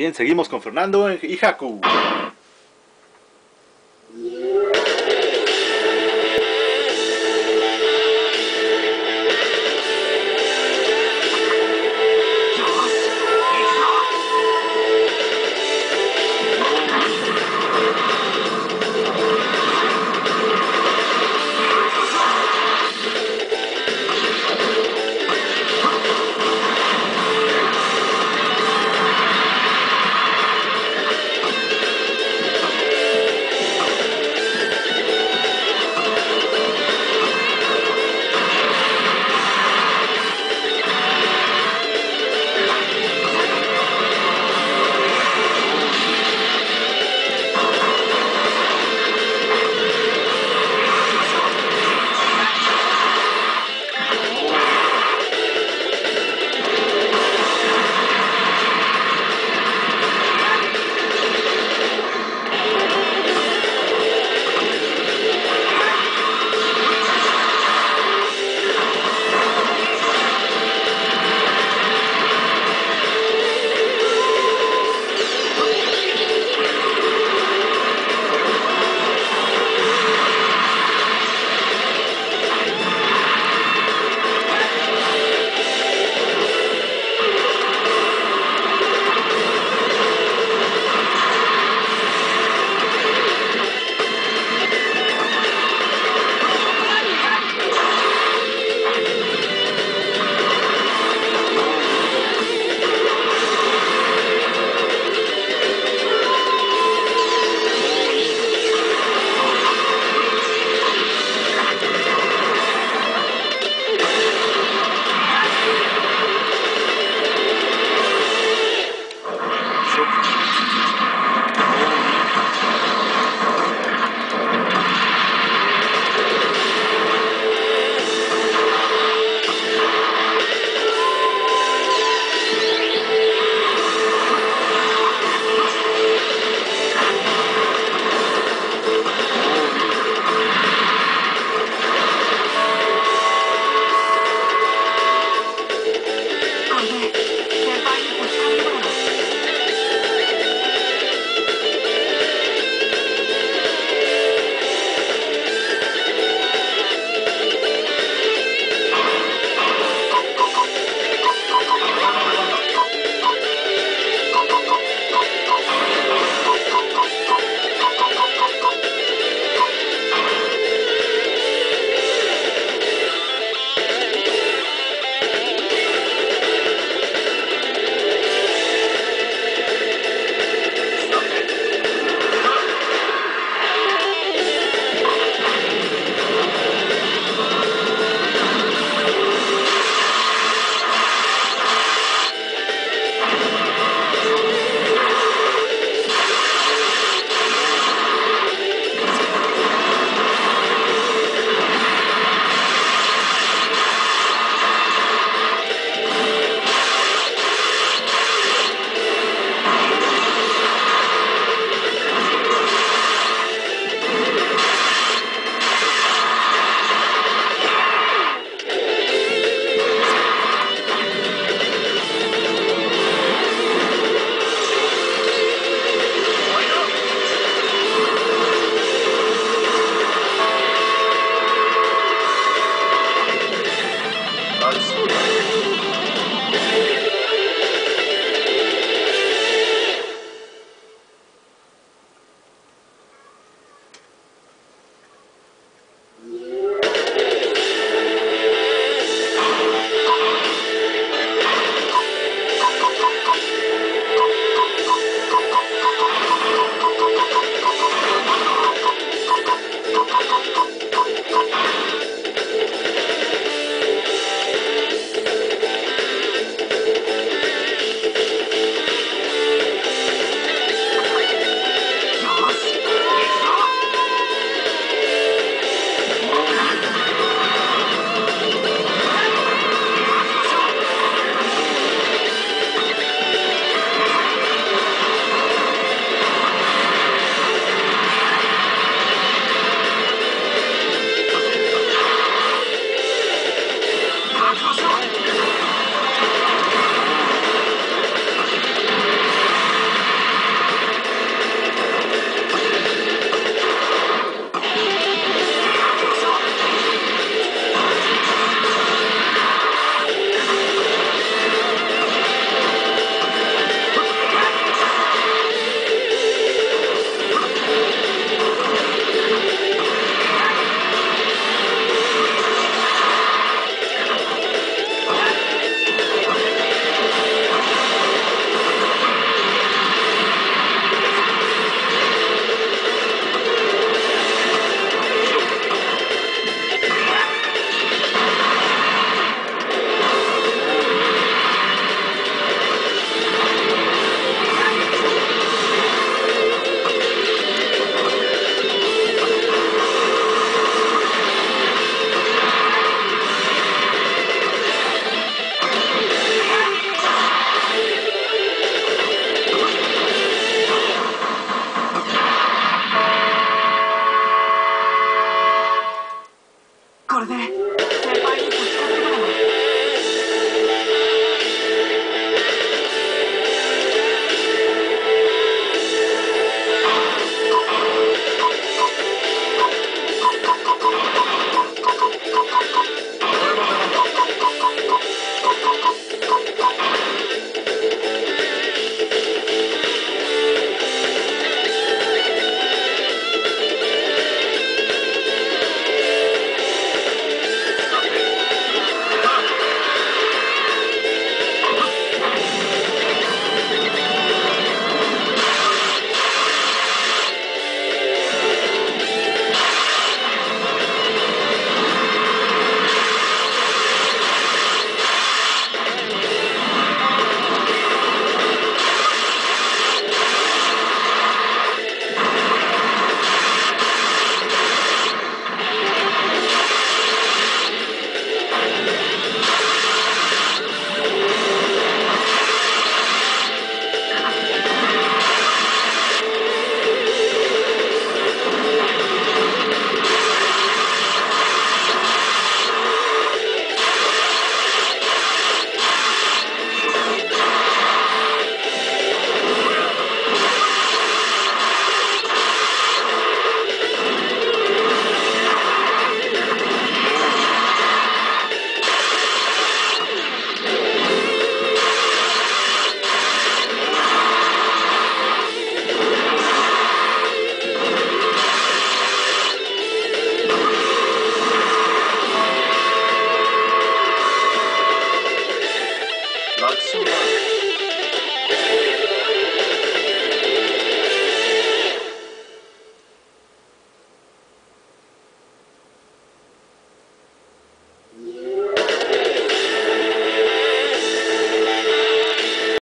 Bien, seguimos con Fernando y Haku.